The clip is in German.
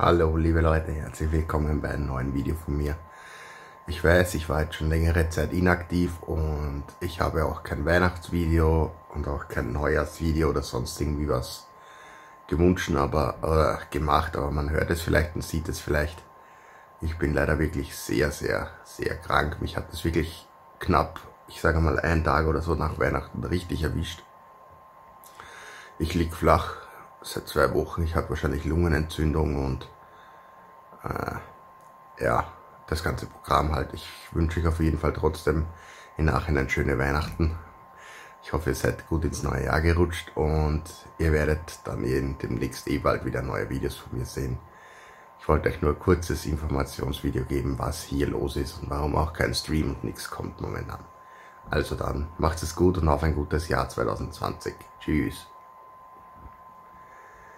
Hallo liebe Leute, herzlich willkommen bei einem neuen Video von mir. Ich weiß, ich war jetzt schon längere Zeit inaktiv und ich habe auch kein Weihnachtsvideo und auch kein Neujahrsvideo oder sonst irgendwie was gewünscht, aber oder gemacht, aber man hört es vielleicht und sieht es vielleicht. Ich bin leider wirklich sehr, sehr, sehr krank. Mich hat es wirklich knapp, ich sage mal einen Tag oder so nach Weihnachten richtig erwischt. Ich lieg flach, seit zwei Wochen. Ich hatte wahrscheinlich Lungenentzündung und äh, ja, das ganze Programm halt. Ich wünsche euch auf jeden Fall trotzdem im Nachhinein schöne Weihnachten. Ich hoffe, ihr seid gut ins neue Jahr gerutscht und ihr werdet dann demnächst eh bald wieder neue Videos von mir sehen. Ich wollte euch nur ein kurzes Informationsvideo geben, was hier los ist und warum auch kein Stream und nichts kommt momentan. Also dann, macht es gut und auf ein gutes Jahr 2020. Tschüss.